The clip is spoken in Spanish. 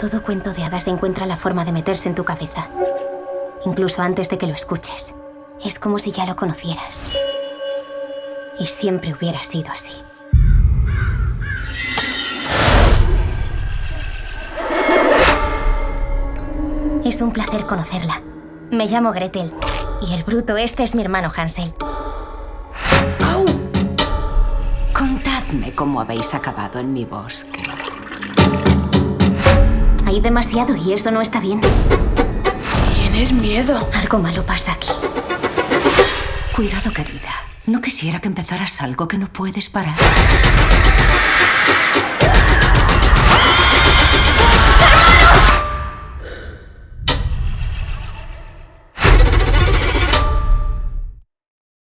Todo cuento de hadas encuentra la forma de meterse en tu cabeza, incluso antes de que lo escuches. Es como si ya lo conocieras. Y siempre hubiera sido así. Es un placer conocerla. Me llamo Gretel. Y el bruto este es mi hermano Hansel. ¡Au! Contadme cómo habéis acabado en mi bosque. Hay demasiado y eso no está bien. Tienes miedo. Algo malo pasa aquí. Cuidado, querida. No quisiera que empezaras algo que no puedes parar.